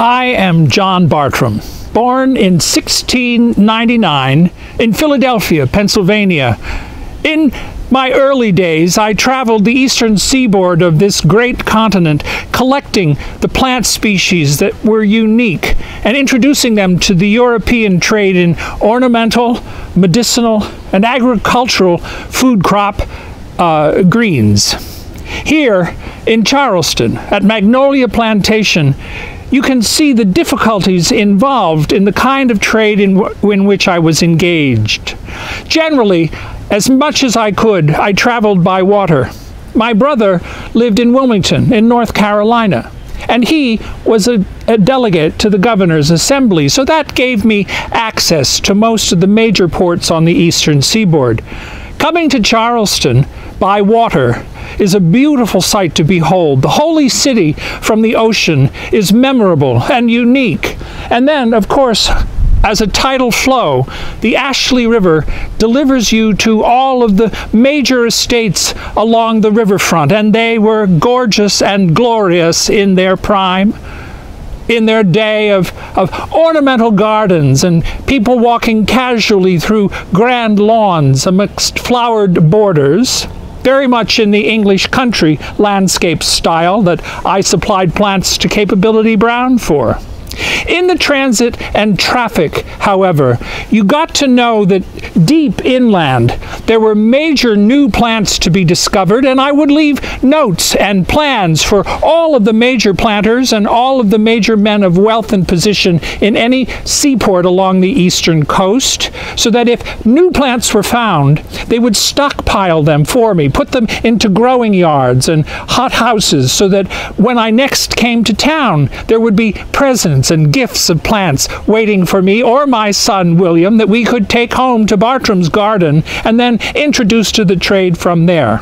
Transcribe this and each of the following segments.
I am John Bartram, born in 1699 in Philadelphia, Pennsylvania. In my early days, I traveled the eastern seaboard of this great continent, collecting the plant species that were unique and introducing them to the European trade in ornamental, medicinal, and agricultural food crop uh, greens. Here in Charleston, at Magnolia Plantation, you can see the difficulties involved in the kind of trade in, in which I was engaged. Generally, as much as I could, I traveled by water. My brother lived in Wilmington, in North Carolina, and he was a, a, delegate to the governor's assembly, so that gave me access to most of the major ports on the eastern seaboard. Coming to Charleston by water is a beautiful sight to behold. The holy city from the ocean is memorable and unique. And then, of course, as a tidal flow, the Ashley River delivers you to all of the major estates along the riverfront, and they were gorgeous and glorious in their prime in their day of, of ornamental gardens and people walking casually through grand lawns amidst flowered borders very much in the English country landscape style that I supplied plants to Capability Brown for. In the transit and traffic, however, you got to know that deep inland there were major new plants to be discovered, and I would leave notes and plans for all of the major planters and all of the major men of wealth and position in any seaport along the eastern coast, so that if new plants were found, they would stockpile them for me, put them into growing yards and hot houses, so that when I next came to town, there would be presents and gifts of plants waiting for me or my son William that we could take home to Bartram's garden and then introduce to the trade from there.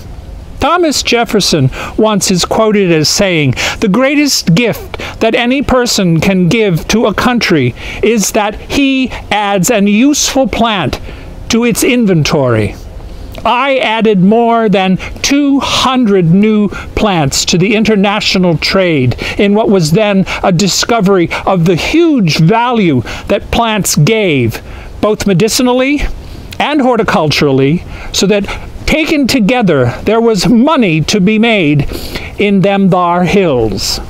Thomas Jefferson once is quoted as saying, The greatest gift that any person can give to a country is that he adds an useful plant to its inventory. I added more than 200 new plants to the international trade in what was then a discovery of the huge value that plants gave, both medicinally and horticulturally, so that taken together there was money to be made in them thar hills.